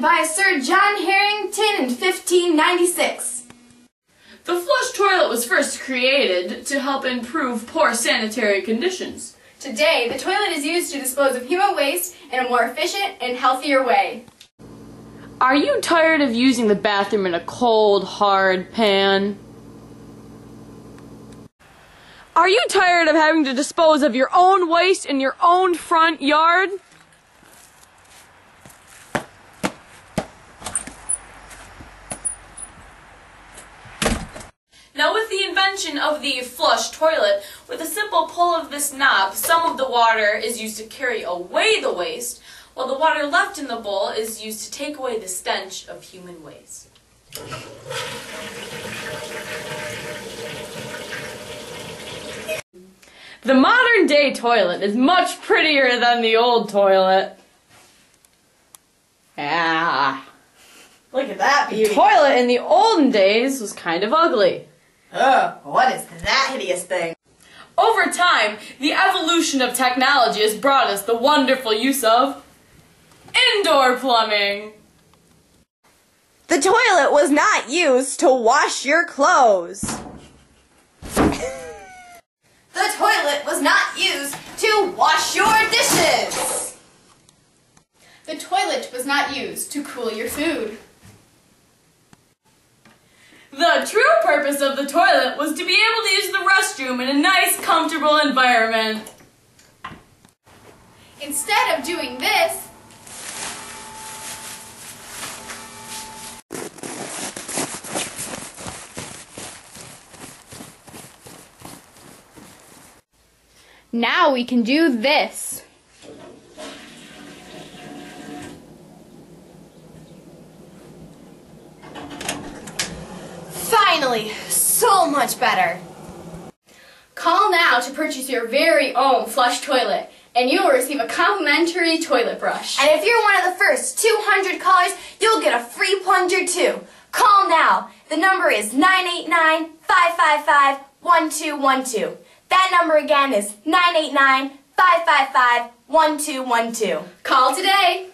by Sir John Harington in 1596. The flush toilet was first created to help improve poor sanitary conditions. Today, the toilet is used to dispose of human waste in a more efficient and healthier way. Are you tired of using the bathroom in a cold, hard pan? Are you tired of having to dispose of your own waste in your own front yard? Now with the invention of the flush toilet, with a simple pull of this knob, some of the water is used to carry away the waste, while the water left in the bowl is used to take away the stench of human waste. The modern day toilet is much prettier than the old toilet. Ah. Look at that The toilet in the olden days was kind of ugly. Ugh, what is that hideous thing? Over time, the evolution of technology has brought us the wonderful use of indoor plumbing. The toilet was not used to wash your clothes. The toilet was not used to wash your dishes. The toilet was not used to cool your food. The true purpose of the toilet was to be able to use the restroom in a nice, comfortable environment. Instead of doing this, now we can do this. Finally, so much better. Call now to purchase your very own flush toilet, and you'll receive a complimentary toilet brush. And if you're one of the first 200 callers, you'll get a free plunger too. Call now. The number is 989-555-1212. That number again is 989-555-1212. Call today.